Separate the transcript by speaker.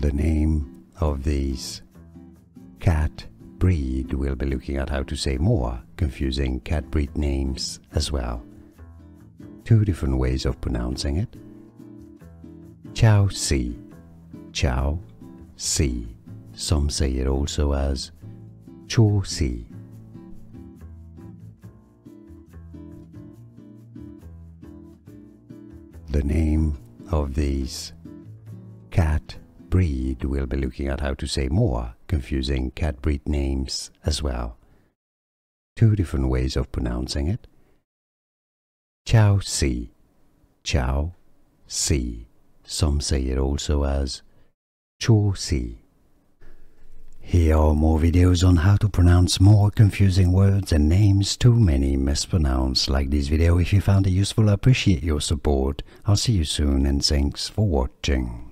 Speaker 1: the name of this cat breed. We'll be looking at how to say more confusing cat breed names as well. Two different ways of pronouncing it. Chausie. Chow Si. Some say it also as Cho Si. The name of cat breed. We'll be looking at how to say more confusing cat breed names as well. Two different ways of pronouncing it. Chausie. Chow Si. Some say it also as Cho Si. Here are more videos on how to pronounce more confusing words and names too many mispronounced. Like this video if you found it useful, I appreciate your support. I'll see you soon and thanks for watching.